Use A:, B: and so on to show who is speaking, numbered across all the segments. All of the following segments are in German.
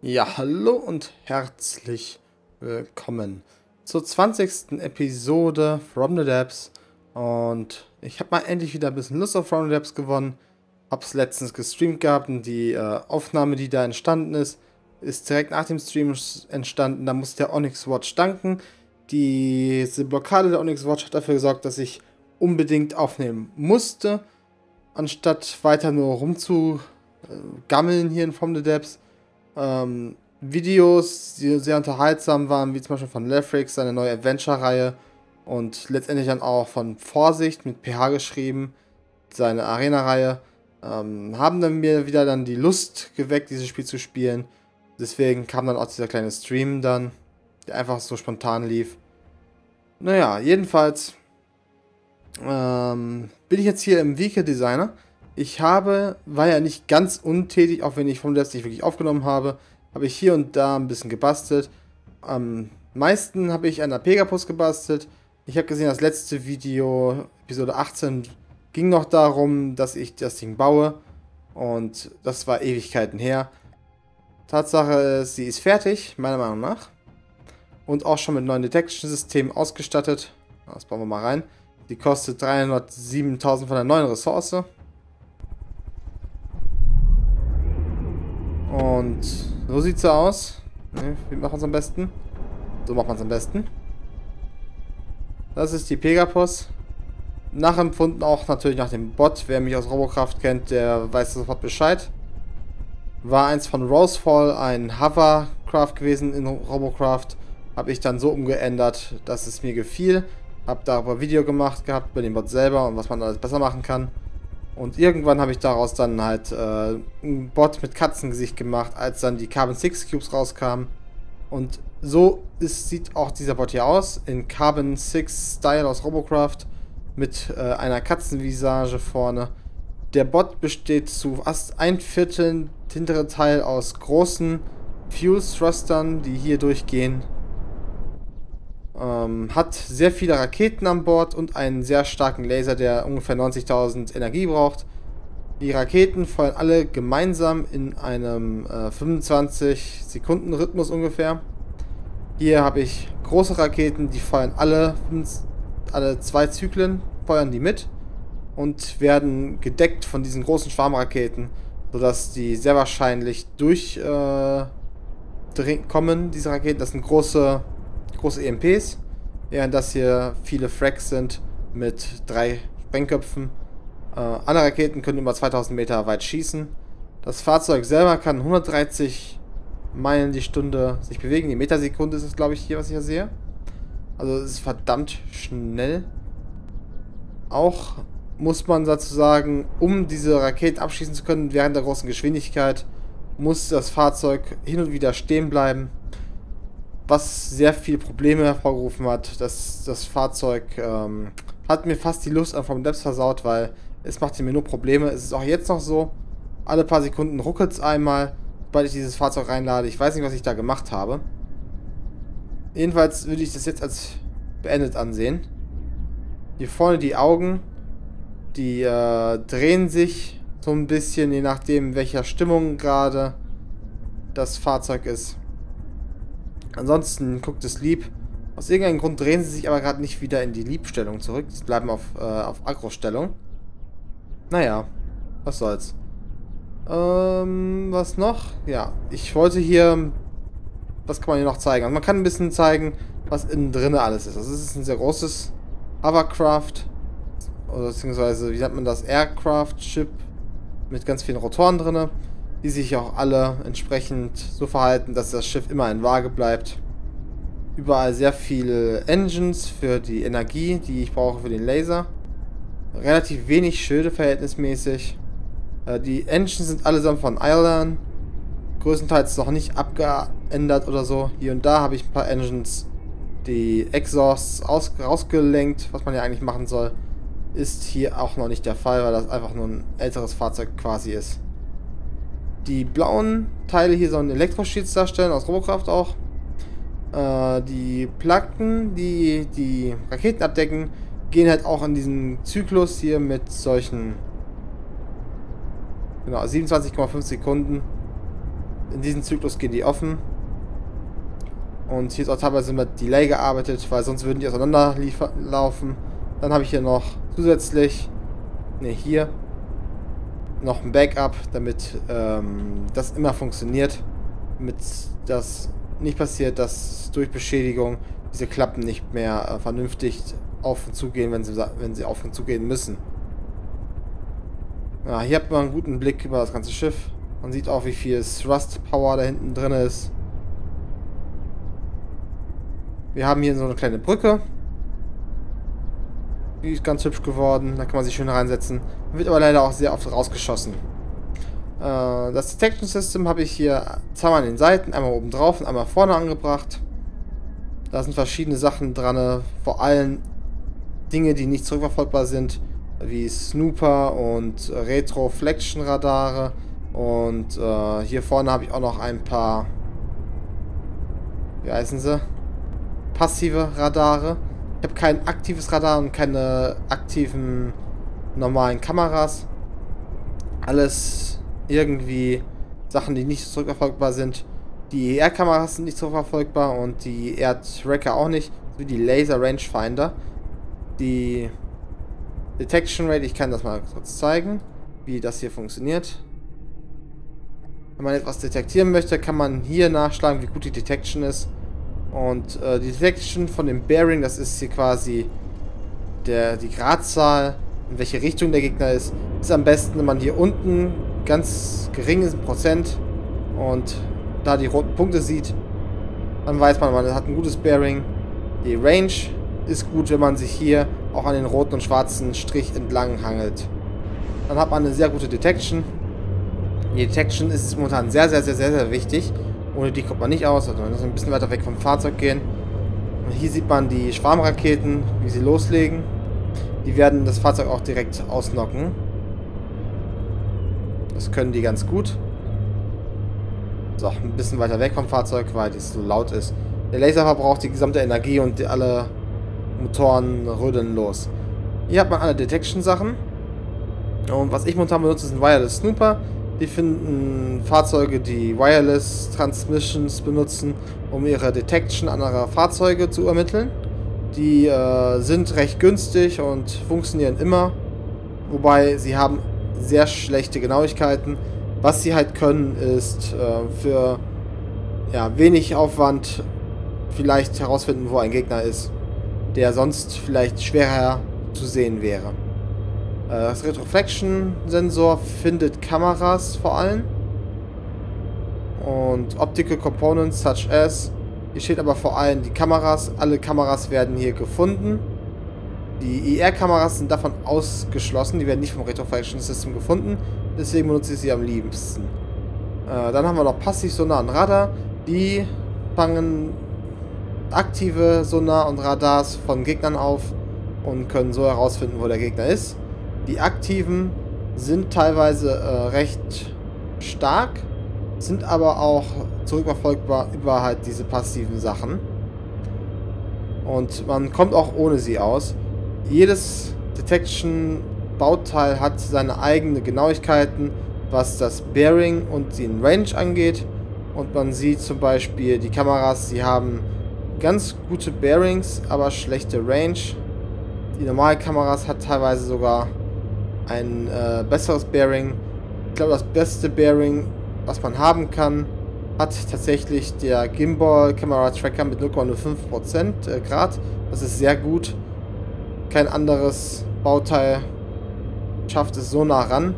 A: Ja, hallo und herzlich willkommen zur 20. Episode From the Depths. Und ich habe mal endlich wieder ein bisschen Lust auf From the Depths gewonnen. Hab's letztens gestreamt gehabt und die äh, Aufnahme, die da entstanden ist, ist direkt nach dem Stream entstanden. Da muss der Onyx Watch danken. Diese Blockade der Onyx Watch hat dafür gesorgt, dass ich unbedingt aufnehmen musste, anstatt weiter nur rumzugammeln hier in From the Depths ähm, Videos, die sehr unterhaltsam waren, wie zum Beispiel von Lefrix, seine neue Adventure-Reihe und letztendlich dann auch von Vorsicht mit PH geschrieben, seine Arena-Reihe, ähm, haben dann mir wieder dann die Lust geweckt, dieses Spiel zu spielen. Deswegen kam dann auch dieser kleine Stream dann, der einfach so spontan lief. Naja, jedenfalls ähm, bin ich jetzt hier im Wiki Designer ich habe, war ja nicht ganz untätig, auch wenn ich vom letzten nicht wirklich aufgenommen habe, habe ich hier und da ein bisschen gebastelt. Am meisten habe ich an der Pegapus gebastelt. Ich habe gesehen, das letzte Video, Episode 18, ging noch darum, dass ich das Ding baue. Und das war Ewigkeiten her. Tatsache ist, sie ist fertig, meiner Meinung nach. Und auch schon mit neuen Detection-Systemen ausgestattet. Das bauen wir mal rein. Die kostet 307.000 von der neuen Ressource. Und so sieht sie aus. Wie machen es am besten? So macht man es am besten. Das ist die Pegapos. Nachempfunden auch natürlich nach dem Bot. Wer mich aus Robocraft kennt, der weiß sofort Bescheid. War eins von Rosefall ein Hovercraft gewesen in Robocraft. Habe ich dann so umgeändert, dass es mir gefiel. Habe darüber Video gemacht gehabt bei dem Bot selber und was man alles besser machen kann. Und irgendwann habe ich daraus dann halt äh, einen Bot mit Katzengesicht gemacht, als dann die Carbon 6 Cubes rauskamen. Und so ist, sieht auch dieser Bot hier aus, in Carbon 6 Style aus Robocraft mit äh, einer Katzenvisage vorne. Der Bot besteht zu fast ein Viertel hintere Teil aus großen Fuse Thrustern, die hier durchgehen ähm, hat sehr viele Raketen an Bord und einen sehr starken Laser, der ungefähr 90.000 Energie braucht. Die Raketen feuern alle gemeinsam in einem äh, 25 Sekunden Rhythmus ungefähr. Hier habe ich große Raketen, die feuern alle, alle zwei Zyklen, feuern die mit und werden gedeckt von diesen großen Schwarmraketen, sodass die sehr wahrscheinlich durchkommen, äh, diese Raketen. Das sind große große EMPs, während das hier viele Fracks sind mit drei Sprengköpfen. Äh, andere Raketen können über 2000 Meter weit schießen. Das Fahrzeug selber kann 130 Meilen die Stunde sich bewegen. Die Metersekunde ist es, glaube ich, hier, was ich hier sehe. Also es ist verdammt schnell. Auch muss man dazu sagen, um diese Raketen abschießen zu können während der großen Geschwindigkeit, muss das Fahrzeug hin und wieder stehen bleiben was sehr viele Probleme hervorgerufen hat. Das, das Fahrzeug ähm, hat mir fast die Lust an From Depths versaut, weil es macht mir nur Probleme. Es ist auch jetzt noch so, alle paar Sekunden ruckelt es einmal, sobald ich dieses Fahrzeug reinlade. Ich weiß nicht, was ich da gemacht habe. Jedenfalls würde ich das jetzt als beendet ansehen. Hier vorne die Augen, die äh, drehen sich so ein bisschen, je nachdem, in welcher Stimmung gerade das Fahrzeug ist. Ansonsten guckt es lieb. Aus irgendeinem Grund drehen sie sich aber gerade nicht wieder in die Liebstellung zurück. Sie bleiben auf, äh, auf Agro-Stellung. Naja, was soll's. Ähm, was noch? Ja, ich wollte hier... Was kann man hier noch zeigen? Also man kann ein bisschen zeigen, was innen drin alles ist. Also es ist ein sehr großes Hovercraft. Oder beziehungsweise, wie nennt man das? Aircraft-Ship. Mit ganz vielen Rotoren drin die sich auch alle entsprechend so verhalten, dass das Schiff immer in Waage bleibt. Überall sehr viele Engines für die Energie, die ich brauche für den Laser. Relativ wenig Schilde verhältnismäßig. Äh, die Engines sind allesamt von Ireland. Größtenteils noch nicht abgeändert oder so. Hier und da habe ich ein paar Engines, die Exhausts aus rausgelenkt, was man ja eigentlich machen soll. Ist hier auch noch nicht der Fall, weil das einfach nur ein älteres Fahrzeug quasi ist. Die blauen Teile hier sollen Elektrosheets darstellen, aus Robocraft auch. Äh, die Platten, die die Raketen abdecken, gehen halt auch in diesen Zyklus hier mit solchen genau 27,5 Sekunden. In diesem Zyklus gehen die offen. Und hier ist auch teilweise mit Delay gearbeitet, weil sonst würden die auseinanderlaufen. Dann habe ich hier noch zusätzlich, ne hier, noch ein Backup, damit ähm, das immer funktioniert. Damit das nicht passiert, dass durch Beschädigung diese Klappen nicht mehr äh, vernünftig auf und zugehen, wenn sie, wenn sie auf und zugehen müssen. Ja, hier hat man einen guten Blick über das ganze Schiff. Man sieht auch, wie viel Thrust Power da hinten drin ist. Wir haben hier so eine kleine Brücke. Die ist ganz hübsch geworden. Da kann man sich schön reinsetzen. Wird aber leider auch sehr oft rausgeschossen. Äh, das Detection System habe ich hier zweimal an den Seiten, einmal oben drauf und einmal vorne angebracht. Da sind verschiedene Sachen dran, vor allem Dinge, die nicht zurückverfolgbar sind, wie Snooper und Retroflection-Radare. Und äh, hier vorne habe ich auch noch ein paar, wie heißen sie? Passive Radare. Ich habe kein aktives Radar und keine aktiven normalen Kameras. Alles irgendwie Sachen, die nicht zurückverfolgbar sind. Die ER-Kameras sind nicht zurückverfolgbar und die ER-Tracker auch nicht, wie die Laser Rangefinder. Die Detection Rate, ich kann das mal kurz zeigen, wie das hier funktioniert. Wenn man etwas detektieren möchte, kann man hier nachschlagen, wie gut die Detection ist. Und äh, die Detection von dem Bearing, das ist hier quasi der, die Gradzahl, in welche Richtung der Gegner ist, ist am besten, wenn man hier unten ganz gering ist, Prozent, und da die roten Punkte sieht, dann weiß man, man hat ein gutes Bearing. Die Range ist gut, wenn man sich hier auch an den roten und schwarzen Strich entlang hangelt. Dann hat man eine sehr gute Detection. Die Detection ist momentan sehr, sehr, sehr, sehr, sehr wichtig. Ohne die kommt man nicht aus. Also man muss ein bisschen weiter weg vom Fahrzeug gehen. Und hier sieht man die Schwarmraketen, wie sie loslegen. Die werden das Fahrzeug auch direkt ausnocken. Das können die ganz gut. So, ein bisschen weiter weg vom Fahrzeug, weil es so laut ist. Der Laser verbraucht die gesamte Energie und alle Motoren rödeln los. Hier hat man alle Detection-Sachen. Und was ich momentan benutze, sind Wireless Snooper. Die finden Fahrzeuge, die Wireless Transmissions benutzen, um ihre Detection anderer Fahrzeuge zu ermitteln. Die äh, sind recht günstig und funktionieren immer. Wobei sie haben sehr schlechte Genauigkeiten. Was sie halt können, ist äh, für ja, wenig Aufwand vielleicht herausfinden, wo ein Gegner ist, der sonst vielleicht schwerer zu sehen wäre. Äh, das Retroflection-Sensor findet Kameras vor allem. Und Optical Components such as. Hier steht aber vor allem die Kameras. Alle Kameras werden hier gefunden. Die IR-Kameras sind davon ausgeschlossen. Die werden nicht vom Retroflection System gefunden. Deswegen benutze ich sie am liebsten. Äh, dann haben wir noch Passiv-Sonar und Radar. Die fangen aktive Sonar und Radars von Gegnern auf und können so herausfinden, wo der Gegner ist. Die aktiven sind teilweise äh, recht stark, sind aber auch zurückverfolgbar über halt diese passiven Sachen. Und man kommt auch ohne sie aus. Jedes Detection-Bauteil hat seine eigenen Genauigkeiten, was das Bearing und den Range angeht. Und man sieht zum Beispiel die Kameras, sie haben ganz gute Bearings, aber schlechte Range. Die normale Kameras hat teilweise sogar ein äh, besseres Bearing. Ich glaube, das beste Bearing, was man haben kann, hat tatsächlich der Gimbal Camera Tracker mit 0,05% äh, Grad. Das ist sehr gut. Kein anderes Bauteil schafft es so nah ran.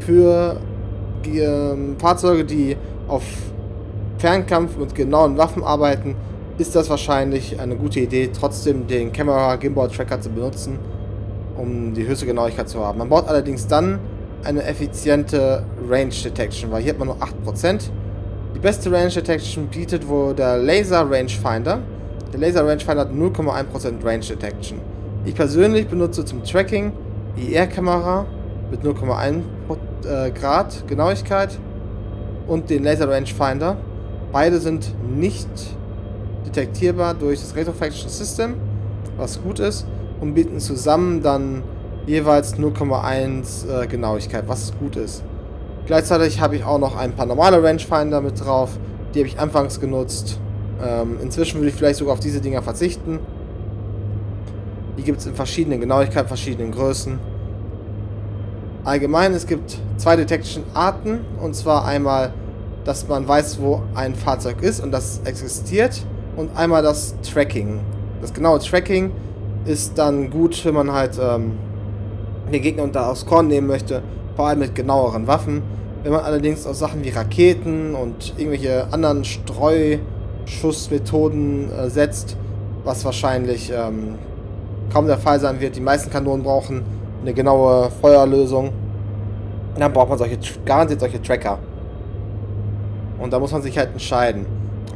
A: Für äh, Fahrzeuge, die auf Fernkampf mit genauen Waffen arbeiten, ist das wahrscheinlich eine gute Idee, trotzdem den Camera Gimbal Tracker zu benutzen um die höchste Genauigkeit zu haben. Man braucht allerdings dann eine effiziente Range Detection, weil hier hat man nur 8%. Die beste Range Detection bietet wohl der Laser Rangefinder. Der Laser Rangefinder hat 0,1% Range Detection. Ich persönlich benutze zum Tracking die IR-Kamera mit 0,1 äh, Grad Genauigkeit und den Laser Rangefinder. Beide sind nicht detektierbar durch das Retroflection System, was gut ist und bieten zusammen dann jeweils 0,1 äh, Genauigkeit, was gut ist. Gleichzeitig habe ich auch noch ein paar normale Rangefinder mit drauf. Die habe ich anfangs genutzt. Ähm, inzwischen würde ich vielleicht sogar auf diese Dinger verzichten. Die gibt es in verschiedenen Genauigkeiten, verschiedenen Größen. Allgemein, es gibt zwei Detection-Arten. Und zwar einmal, dass man weiß, wo ein Fahrzeug ist und das existiert. Und einmal das Tracking. Das genaue Tracking ist dann gut, wenn man halt ähm, den Gegner unter aufs Korn nehmen möchte. Vor allem mit genaueren Waffen. Wenn man allerdings auf Sachen wie Raketen und irgendwelche anderen Streuschussmethoden äh, setzt, was wahrscheinlich ähm, kaum der Fall sein wird, die meisten Kanonen brauchen eine genaue Feuerlösung, dann braucht man solche, garantiert solche Tracker. Und da muss man sich halt entscheiden.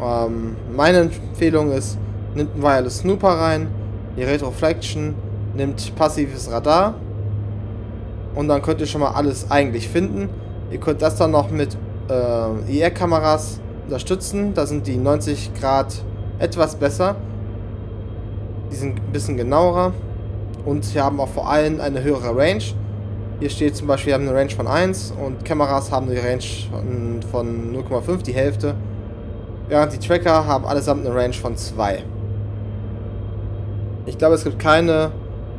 A: Ähm, meine Empfehlung ist, nimmt ein Wireless Snooper rein, die Retroflection, nimmt passives Radar und dann könnt ihr schon mal alles eigentlich finden. Ihr könnt das dann noch mit äh, IR-Kameras unterstützen. Da sind die 90 Grad etwas besser. Die sind ein bisschen genauer und sie haben auch vor allem eine höhere Range. Hier steht zum Beispiel, wir haben eine Range von 1 und Kameras haben eine Range von, von 0,5, die Hälfte. Während die Tracker haben allesamt eine Range von 2. Ich glaube, es gibt keine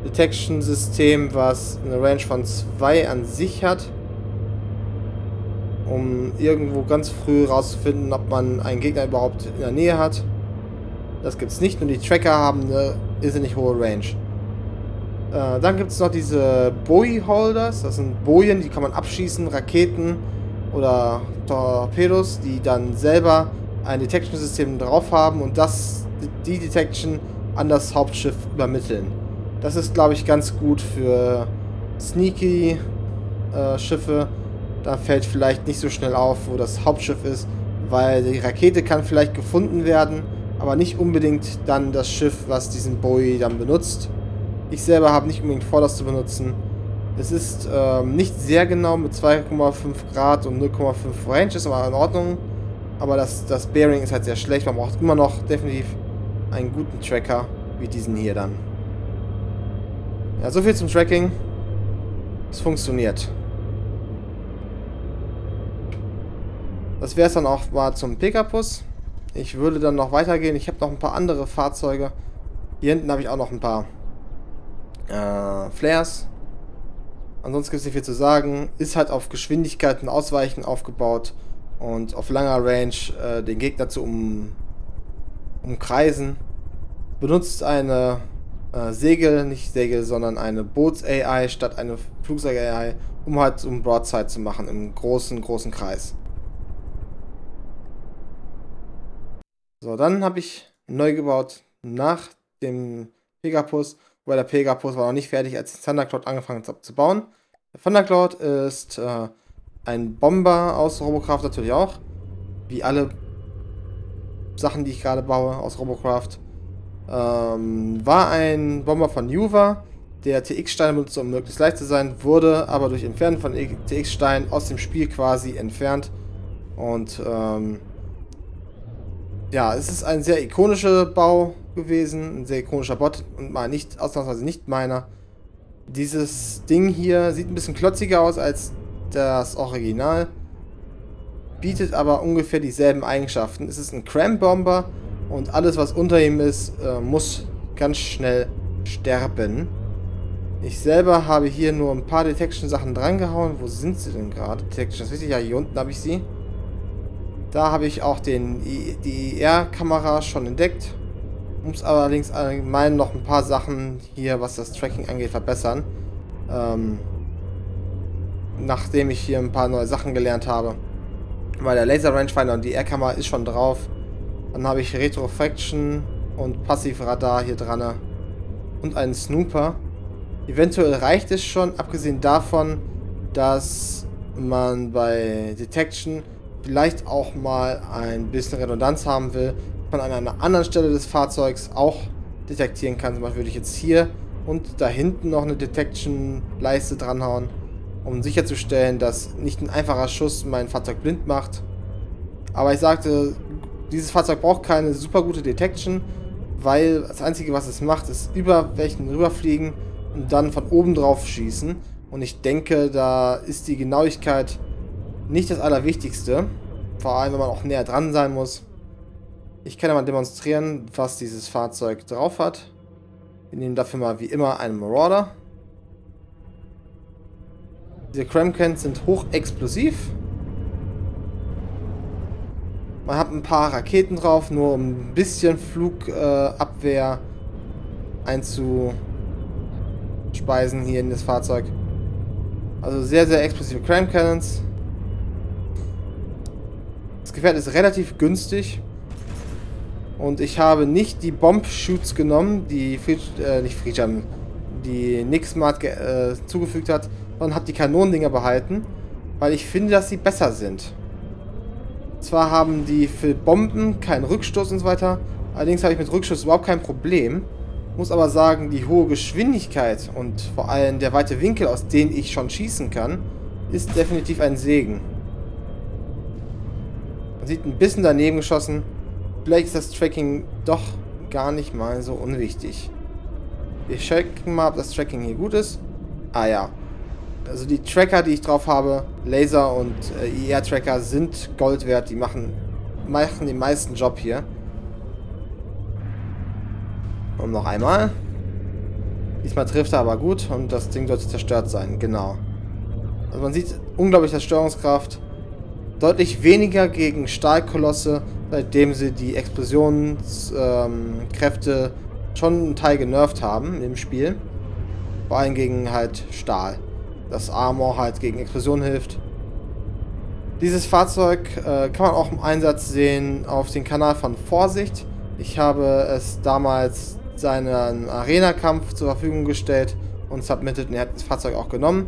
A: Detection-System, was eine Range von 2 an sich hat um irgendwo ganz früh rauszufinden, ob man einen Gegner überhaupt in der Nähe hat. Das gibt es nicht, nur die Tracker haben eine irrsinnig hohe Range. Äh, dann gibt es noch diese Bowie-Holders, das sind Bojen, die kann man abschießen, Raketen oder Torpedos, die dann selber ein Detection-System drauf haben und das, die Detection an das Hauptschiff übermitteln. Das ist, glaube ich, ganz gut für sneaky äh, Schiffe, da fällt vielleicht nicht so schnell auf, wo das Hauptschiff ist, weil die Rakete kann vielleicht gefunden werden, aber nicht unbedingt dann das Schiff, was diesen Bowie dann benutzt. Ich selber habe nicht unbedingt vor, das zu benutzen. Es ist ähm, nicht sehr genau mit 2,5 Grad und 0,5 Range, ist aber in Ordnung. Aber das, das Bearing ist halt sehr schlecht. Man braucht immer noch definitiv einen guten Tracker, wie diesen hier dann. Ja, soviel zum Tracking. Es funktioniert. Das wäre es dann auch mal zum Pekapus. Ich würde dann noch weitergehen. Ich habe noch ein paar andere Fahrzeuge. Hier hinten habe ich auch noch ein paar äh, Flares. Ansonsten gibt es nicht viel zu sagen. Ist halt auf Geschwindigkeiten ausweichen aufgebaut und auf langer Range äh, den Gegner zu um, umkreisen. Benutzt eine äh, Segel, nicht Segel, sondern eine Boots-AI statt eine Flugzeug-AI, um halt ein Broadside zu machen im großen, großen Kreis. So, dann habe ich neu gebaut nach dem Pegapus, weil der Pegapus war noch nicht fertig, als ich Thundercloud angefangen habe zu bauen. Der Thundercloud ist äh, ein Bomber aus Robocraft natürlich auch, wie alle Sachen, die ich gerade baue aus Robocraft. Ähm, war ein Bomber von Juva, der TX-Steine benutzt, um möglichst leicht zu sein, wurde aber durch Entfernen von TX-Steinen aus dem Spiel quasi entfernt und ähm, ja, es ist ein sehr ikonischer Bau gewesen, ein sehr ikonischer Bot und mal nicht, ausnahmsweise nicht meiner. Dieses Ding hier sieht ein bisschen klotziger aus als das Original, bietet aber ungefähr dieselben Eigenschaften. Es ist ein Cram-Bomber und alles, was unter ihm ist, äh, muss ganz schnell sterben. Ich selber habe hier nur ein paar Detection-Sachen drangehauen. Wo sind sie denn gerade? Detection, das weiß ja, hier unten habe ich sie. Da habe ich auch den, die IR-Kamera schon entdeckt. Muss allerdings allgemein noch ein paar Sachen hier, was das Tracking angeht, verbessern. Ähm, nachdem ich hier ein paar neue Sachen gelernt habe. Weil der Laser Rangefinder und die IR-Kamera ist schon drauf. Dann habe ich Retrofraction und Passivradar hier dran. Und einen Snooper. Eventuell reicht es schon, abgesehen davon, dass man bei Detection vielleicht auch mal ein bisschen Redundanz haben will, man an einer anderen Stelle des Fahrzeugs auch detektieren kann. Zum Beispiel würde ich jetzt hier und da hinten noch eine Detection-Leiste dranhauen, um sicherzustellen, dass nicht ein einfacher Schuss mein Fahrzeug blind macht. Aber ich sagte, dieses Fahrzeug braucht keine super gute Detection, weil das Einzige, was es macht, ist über welchen rüberfliegen und dann von oben drauf schießen. Und ich denke, da ist die Genauigkeit nicht das Allerwichtigste. Vor allem, wenn man auch näher dran sein muss. Ich kann ja mal demonstrieren, was dieses Fahrzeug drauf hat. Wir nehmen dafür mal wie immer einen Marauder. Diese Cramcans sind hochexplosiv. Man hat ein paar Raketen drauf, nur um ein bisschen Flugabwehr äh, einzuspeisen hier in das Fahrzeug. Also sehr, sehr explosive Cram Cannons. Das Gefährt ist relativ günstig. Und ich habe nicht die Bomb-Shoots genommen, die Fried, äh, nicht Friedjam, die Nixmart äh, zugefügt hat, sondern habe die Kanonendinger behalten, weil ich finde, dass sie besser sind. Zwar haben die für Bomben keinen Rückstoß und so weiter, allerdings habe ich mit Rückstoß überhaupt kein Problem. Muss aber sagen, die hohe Geschwindigkeit und vor allem der weite Winkel, aus dem ich schon schießen kann, ist definitiv ein Segen. Man sieht ein bisschen daneben geschossen. Vielleicht ist das Tracking doch gar nicht mal so unwichtig. Wir checken mal, ob das Tracking hier gut ist. Ah ja. Also die Tracker, die ich drauf habe, Laser und äh, IR-Tracker, sind Gold wert. Die machen, machen den meisten Job hier. Und noch einmal. Diesmal trifft er aber gut und das Ding sollte zerstört sein. Genau. Also man sieht unglaublich Zerstörungskraft. Deutlich weniger gegen Stahlkolosse, seitdem sie die Explosionskräfte ähm, schon einen Teil genervt haben im Spiel. Vor allem gegen halt Stahl. Das Armor halt gegen Explosionen hilft. Dieses Fahrzeug äh, kann man auch im Einsatz sehen auf dem Kanal von Vorsicht. Ich habe es damals seinen Arena-Kampf zur Verfügung gestellt und submitted und er hat das Fahrzeug auch genommen.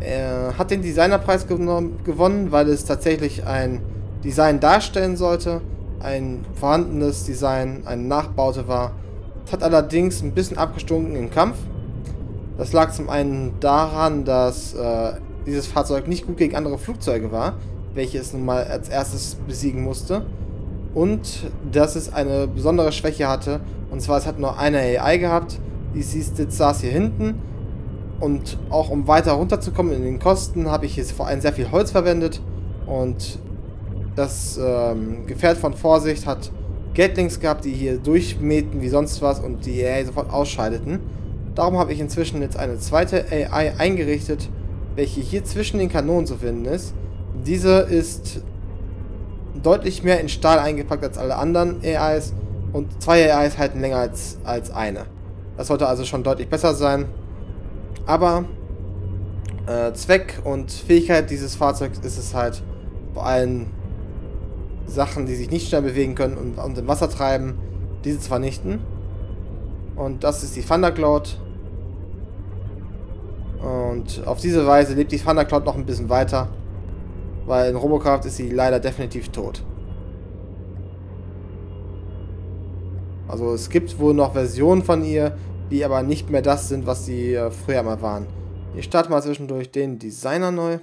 A: Er hat den Designerpreis gewonnen, weil es tatsächlich ein Design darstellen sollte. Ein vorhandenes Design, eine Nachbaute war. Es hat allerdings ein bisschen abgestunken im Kampf. Das lag zum einen daran, dass äh, dieses Fahrzeug nicht gut gegen andere Flugzeuge war, welche es nun mal als erstes besiegen musste. Und dass es eine besondere Schwäche hatte, und zwar es hat nur eine AI gehabt, die saß hier hinten. Und auch um weiter runterzukommen in den Kosten, habe ich jetzt vor allem sehr viel Holz verwendet. Und das ähm, Gefährt von Vorsicht hat Gatlings gehabt, die hier durchmähten wie sonst was und die AI sofort ausscheideten. Darum habe ich inzwischen jetzt eine zweite AI eingerichtet, welche hier zwischen den Kanonen zu finden ist. Diese ist deutlich mehr in Stahl eingepackt als alle anderen AIs und zwei AIs halten länger als, als eine. Das sollte also schon deutlich besser sein. Aber äh, Zweck und Fähigkeit dieses Fahrzeugs ist es halt vor allem Sachen, die sich nicht schnell bewegen können und, und im Wasser treiben, diese zu vernichten. Und das ist die Thundercloud. Und auf diese Weise lebt die Thundercloud noch ein bisschen weiter. Weil in Robocraft ist sie leider definitiv tot. Also es gibt wohl noch Versionen von ihr, die aber nicht mehr das sind, was sie äh, früher mal waren. Ich starte mal zwischendurch den Designer neu.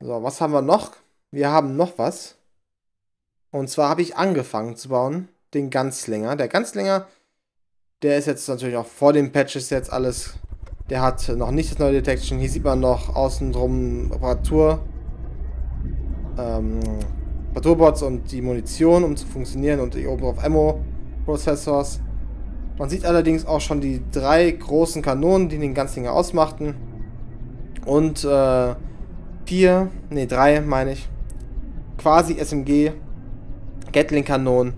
A: So, was haben wir noch? Wir haben noch was. Und zwar habe ich angefangen zu bauen, den Ganzlinger. Der Ganzlinger, der ist jetzt natürlich auch vor den Patches jetzt alles. Der hat noch nicht das neue Detection. Hier sieht man noch außen drum Reparatur. Ähm, Reparaturbots und die Munition, um zu funktionieren und hier oben drauf Ammo-Prozessors. Man sieht allerdings auch schon die drei großen Kanonen, die den Ganzlinger ausmachten. Und äh, vier, ne drei meine ich, quasi SMG Gatling-Kanonen,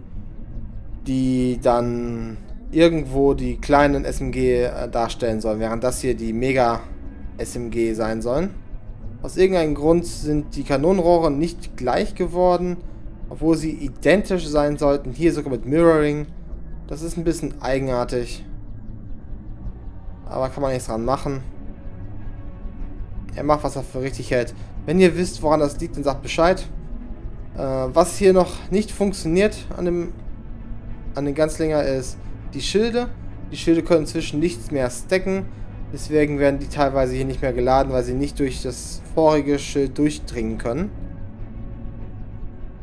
A: die dann irgendwo die kleinen SMG äh, darstellen sollen, während das hier die Mega-SMG sein sollen. Aus irgendeinem Grund sind die Kanonenrohre nicht gleich geworden, obwohl sie identisch sein sollten. Hier sogar mit Mirroring. Das ist ein bisschen eigenartig. Aber kann man nichts dran machen. Er macht, was er für richtig hält. Wenn ihr wisst, woran das liegt, dann sagt Bescheid. Äh, was hier noch nicht funktioniert an dem an den Ganzlinger ist die Schilde. Die Schilde können inzwischen nichts mehr stacken. Deswegen werden die teilweise hier nicht mehr geladen, weil sie nicht durch das vorige Schild durchdringen können.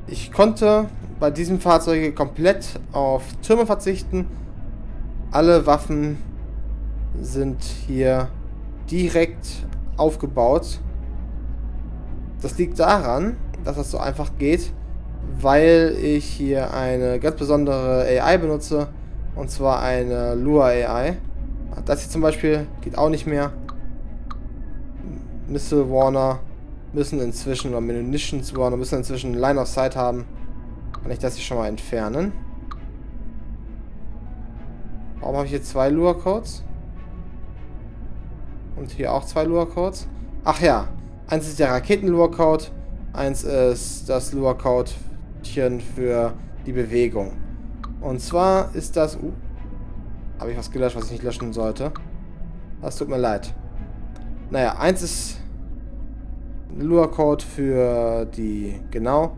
A: Ich konnte bei diesem Fahrzeug komplett auf Türme verzichten. Alle Waffen sind hier direkt aufgebaut. Das liegt daran, dass das so einfach geht, weil ich hier eine ganz besondere AI benutze. Und zwar eine Lua AI. Das hier zum Beispiel geht auch nicht mehr. Missile Warner müssen inzwischen, oder Munitions Warner müssen inzwischen Line of Sight haben. Kann ich das hier schon mal entfernen? Warum habe ich hier zwei Lure-Codes? Und hier auch zwei Lure-Codes? Ach ja, eins ist der Raketen-Lure-Code, eins ist das Lure-Codchen für die Bewegung. Und zwar ist das... Uh, habe ich was gelöscht, was ich nicht löschen sollte? Das tut mir leid. Naja, eins ist Lure-Code für die... Genau.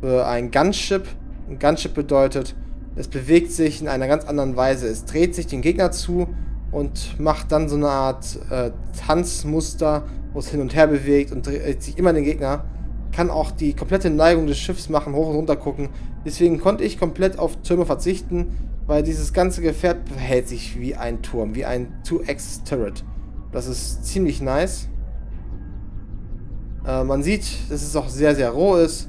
A: Für ein Gunship. Ein Gunship bedeutet, es bewegt sich in einer ganz anderen Weise. Es dreht sich den Gegner zu und macht dann so eine Art äh, Tanzmuster, wo es hin und her bewegt und dreht sich immer den Gegner. Kann auch die komplette Neigung des Schiffs machen, hoch und runter gucken. Deswegen konnte ich komplett auf Türme verzichten, weil dieses ganze Gefährt verhält sich wie ein Turm, wie ein 2X-Turret. Das ist ziemlich nice. Äh, man sieht, dass es auch sehr, sehr roh ist.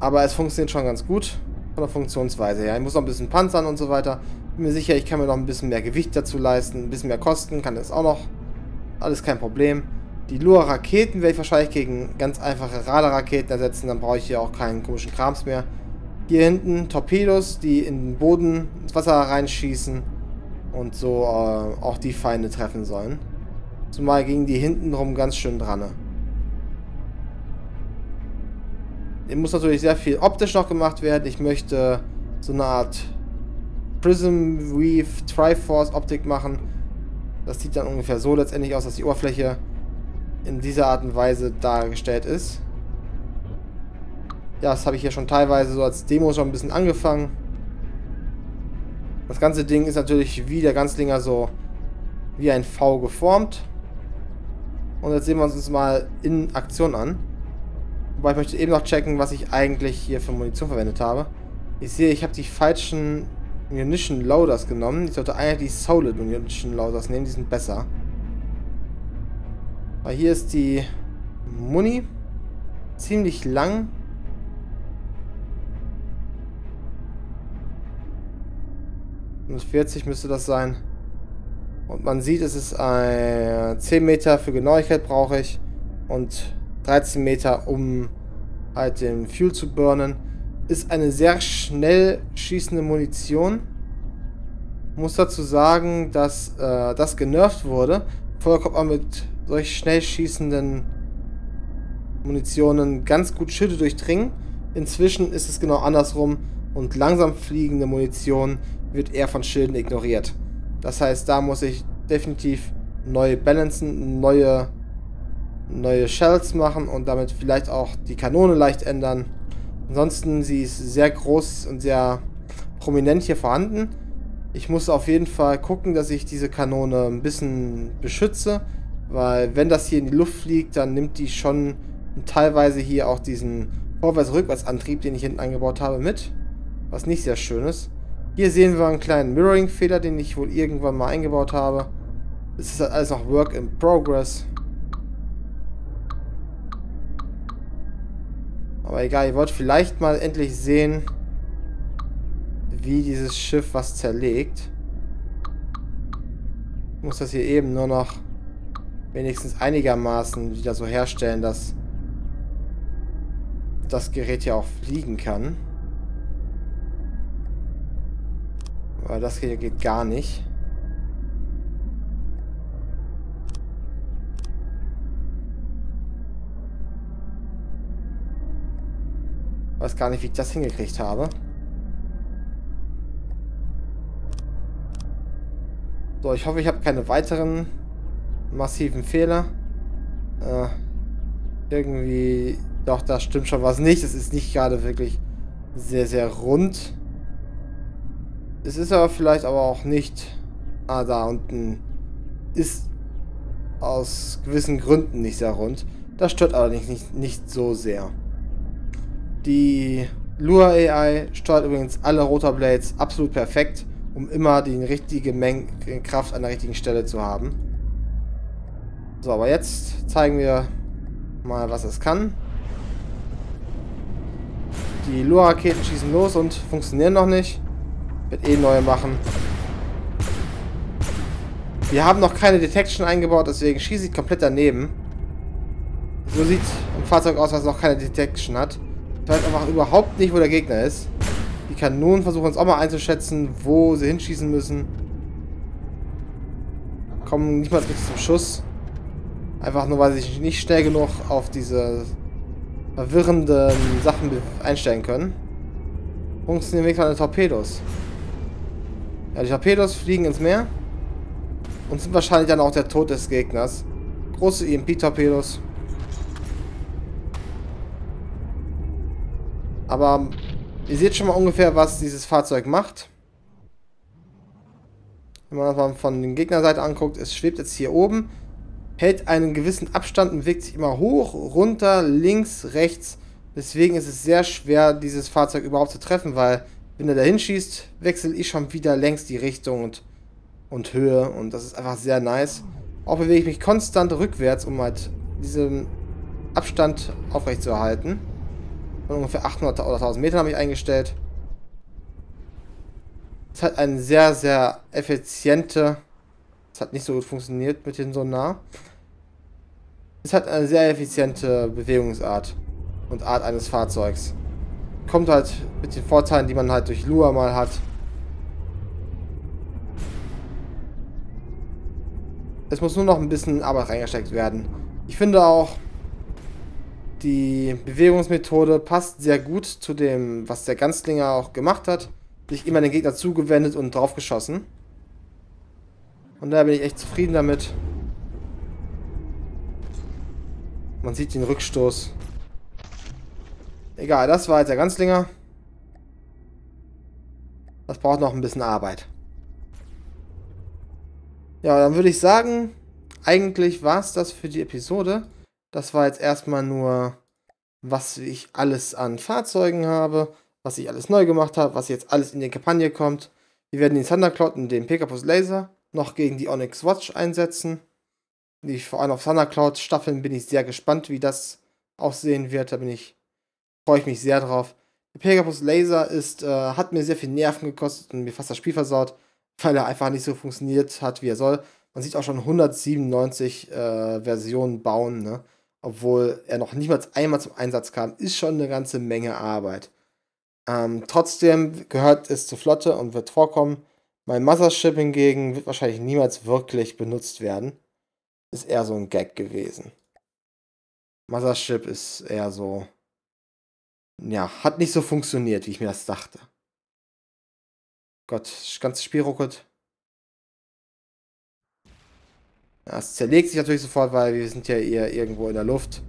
A: Aber es funktioniert schon ganz gut von der Funktionsweise her. Ich muss noch ein bisschen panzern und so weiter. Bin mir sicher, ich kann mir noch ein bisschen mehr Gewicht dazu leisten, ein bisschen mehr Kosten, kann das auch noch. Alles kein Problem. Die Lua-Raketen werde ich wahrscheinlich gegen ganz einfache Radarraketen ersetzen, dann brauche ich hier auch keinen komischen Krams mehr. Hier hinten Torpedos, die in den Boden, ins Wasser reinschießen und so äh, auch die Feinde treffen sollen. Zumal gingen die hinten rum ganz schön dran. Hier muss natürlich sehr viel optisch noch gemacht werden. Ich möchte so eine Art Prism Weave Triforce Optik machen. Das sieht dann ungefähr so letztendlich aus, dass die Oberfläche in dieser Art und Weise dargestellt ist. Ja, das habe ich hier schon teilweise so als Demo schon ein bisschen angefangen. Das ganze Ding ist natürlich wie der Ganzlinger so wie ein V geformt. Und jetzt sehen wir uns mal in Aktion an. Wobei ich möchte eben noch checken, was ich eigentlich hier für Munition verwendet habe. Ich sehe, ich habe die falschen Munition Loaders genommen. Ich sollte eigentlich die Solid Munition Loaders nehmen, die sind besser. Weil hier ist die Muni ziemlich lang. Und 40 müsste das sein. Und man sieht, es ist ein 10 Meter für Genauigkeit brauche ich. Und 13 Meter, um halt den Fuel zu burnen. Ist eine sehr schnell schießende Munition. Muss dazu sagen, dass äh, das genervt wurde. Vorher kommt man mit solch schnell schießenden Munitionen ganz gut Schilde durchdringen. Inzwischen ist es genau andersrum und langsam fliegende Munition wird eher von Schilden ignoriert. Das heißt, da muss ich definitiv neue Balancen, neue neue Shells machen und damit vielleicht auch die Kanone leicht ändern. Ansonsten, sie ist sehr groß und sehr prominent hier vorhanden. Ich muss auf jeden Fall gucken, dass ich diese Kanone ein bisschen beschütze, weil wenn das hier in die Luft fliegt, dann nimmt die schon teilweise hier auch diesen Vorwärts-Rückwärts-Antrieb, den ich hinten eingebaut habe, mit. Was nicht sehr schön ist. Hier sehen wir einen kleinen Mirroring-Fehler, den ich wohl irgendwann mal eingebaut habe. Es ist halt alles noch Work in Progress. Aber egal, ihr wollt vielleicht mal endlich sehen, wie dieses Schiff was zerlegt. Ich muss das hier eben nur noch wenigstens einigermaßen wieder so herstellen, dass das Gerät ja auch fliegen kann. Aber das hier geht gar nicht. Weiß gar nicht, wie ich das hingekriegt habe. So, ich hoffe, ich habe keine weiteren massiven Fehler. Äh, irgendwie... Doch, da stimmt schon was nicht. Es ist nicht gerade wirklich sehr, sehr rund. Es ist aber vielleicht aber auch nicht... Ah, da unten ist aus gewissen Gründen nicht sehr rund. Das stört allerdings nicht, nicht so sehr. Die Lua AI steuert übrigens alle Rotorblades absolut perfekt um immer die richtige Menge Kraft an der richtigen Stelle zu haben. So, aber jetzt zeigen wir mal, was es kann. Die Lua-Raketen schießen los und funktionieren noch nicht. Wird eh neue machen. Wir haben noch keine Detection eingebaut, deswegen schieße ich komplett daneben. So sieht ein Fahrzeug aus, was noch keine Detection hat. Ich weiß einfach überhaupt nicht, wo der Gegner ist. Die Kanonen versuchen uns auch mal einzuschätzen, wo sie hinschießen müssen. Kommen nicht mal richtig zum Schuss. Einfach nur, weil sie sich nicht schnell genug auf diese verwirrenden Sachen einstellen können. Funktionieren wenigstens meine Torpedos. Ja, die Torpedos fliegen ins Meer. Und sind wahrscheinlich dann auch der Tod des Gegners. Große EMP-Torpedos. Aber ihr seht schon mal ungefähr, was dieses Fahrzeug macht. Wenn man das mal von der Gegnerseite anguckt, es schwebt jetzt hier oben, hält einen gewissen Abstand und bewegt sich immer hoch, runter, links, rechts. Deswegen ist es sehr schwer, dieses Fahrzeug überhaupt zu treffen, weil wenn er da hinschießt, wechsle ich schon wieder längs die Richtung und, und Höhe und das ist einfach sehr nice. Auch bewege ich mich konstant rückwärts, um halt diesen Abstand aufrechtzuerhalten. Von ungefähr 800 oder 1000 Metern habe ich eingestellt. Es hat eine sehr, sehr effiziente... Es hat nicht so gut funktioniert mit dem Sonar. Es hat eine sehr effiziente Bewegungsart und Art eines Fahrzeugs. Kommt halt mit den Vorteilen, die man halt durch Lua mal hat. Es muss nur noch ein bisschen Arbeit reingesteckt werden. Ich finde auch, die Bewegungsmethode passt sehr gut zu dem, was der Ganzlinger auch gemacht hat. Sich immer den Gegner zugewendet und drauf geschossen. Und da bin ich echt zufrieden damit. Man sieht den Rückstoß. Egal, das war jetzt der Ganzlinger. Das braucht noch ein bisschen Arbeit. Ja, dann würde ich sagen, eigentlich war es das für die Episode. Das war jetzt erstmal nur, was ich alles an Fahrzeugen habe, was ich alles neu gemacht habe, was jetzt alles in die Kampagne kommt. Wir werden den Thundercloud und den Pegasus Laser noch gegen die Onyx Watch einsetzen. Die vor allem auf Thundercloud Staffeln bin ich sehr gespannt, wie das aussehen wird. Da bin ich, freue ich mich sehr drauf. Der Pegasus Laser ist, äh, hat mir sehr viel Nerven gekostet und mir fast das Spiel versaut, weil er einfach nicht so funktioniert hat, wie er soll. Man sieht auch schon 197 äh, Versionen bauen, ne? obwohl er noch nicht mal einmal zum Einsatz kam, ist schon eine ganze Menge Arbeit. Ähm, trotzdem gehört es zur Flotte und wird vorkommen. Mein Mothership hingegen wird wahrscheinlich niemals wirklich benutzt werden. Ist eher so ein Gag gewesen. Mothership ist eher so. Ja, hat nicht so funktioniert, wie ich mir das dachte. Gott, das ganze Spiel ruckelt. Ja, es zerlegt sich natürlich sofort, weil wir sind ja eher irgendwo in der Luft.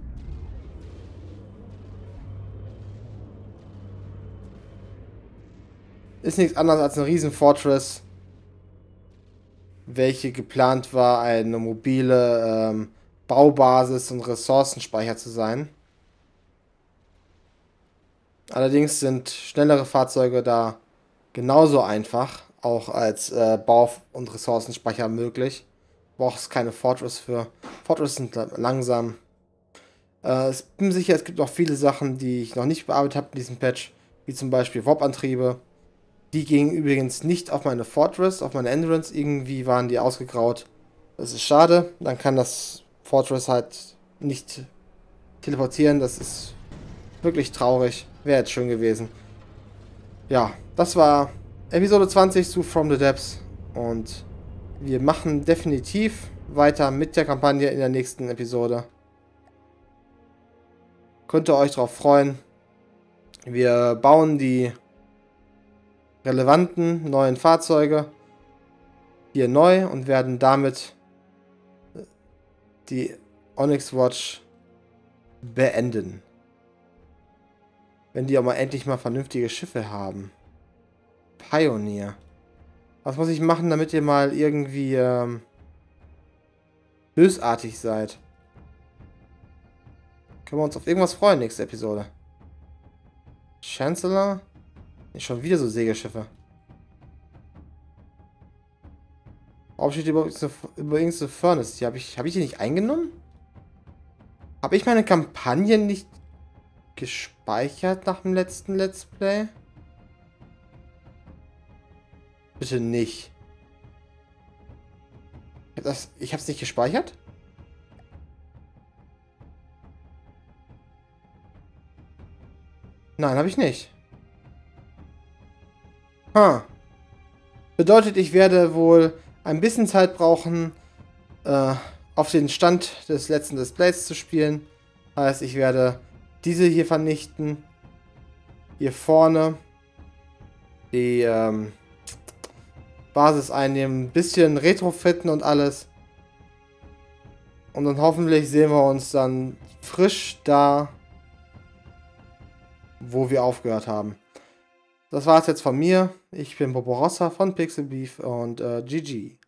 A: Ist nichts anderes als eine riesen Fortress, welche geplant war, eine mobile ähm, Baubasis und Ressourcenspeicher zu sein. Allerdings sind schnellere Fahrzeuge da genauso einfach, auch als äh, Bau- und Ressourcenspeicher möglich brauchst keine Fortress für. Fortress sind langsam. Äh, ich bin sicher, es gibt auch viele Sachen, die ich noch nicht bearbeitet habe in diesem Patch, wie zum Beispiel Warp-Antriebe. Die gingen übrigens nicht auf meine Fortress, auf meine Endurance. Irgendwie waren die ausgegraut. Das ist schade. Dann kann das Fortress halt nicht teleportieren. Das ist wirklich traurig. Wäre jetzt schön gewesen. Ja, das war Episode 20 zu From the Depths. Und wir machen definitiv weiter mit der Kampagne in der nächsten Episode. Könnt ihr euch darauf freuen. Wir bauen die relevanten neuen Fahrzeuge hier neu und werden damit die Onyx Watch beenden. Wenn die mal endlich mal vernünftige Schiffe haben. Pioneer. Was muss ich machen, damit ihr mal irgendwie ähm, bösartig seid? Können wir uns auf irgendwas freuen, nächste Episode? Chancellor? Schon wieder so Segelschiffe. Warum steht übrigens eine, übrigens eine Furnace? Die habe ich, hab ich die nicht eingenommen? Habe ich meine Kampagne nicht gespeichert nach dem letzten Let's Play? Bitte nicht. Das, ich habe es nicht gespeichert? Nein, habe ich nicht. Huh. Bedeutet, ich werde wohl ein bisschen Zeit brauchen, äh, auf den Stand des letzten Displays zu spielen. Heißt, ich werde diese hier vernichten. Hier vorne. Die ähm, Basis einnehmen. Ein bisschen retrofitten und alles. Und dann hoffentlich sehen wir uns dann frisch da, wo wir aufgehört haben. Das war es jetzt von mir. Ich bin Bobo Rossa von Pixel Beef und äh, GG.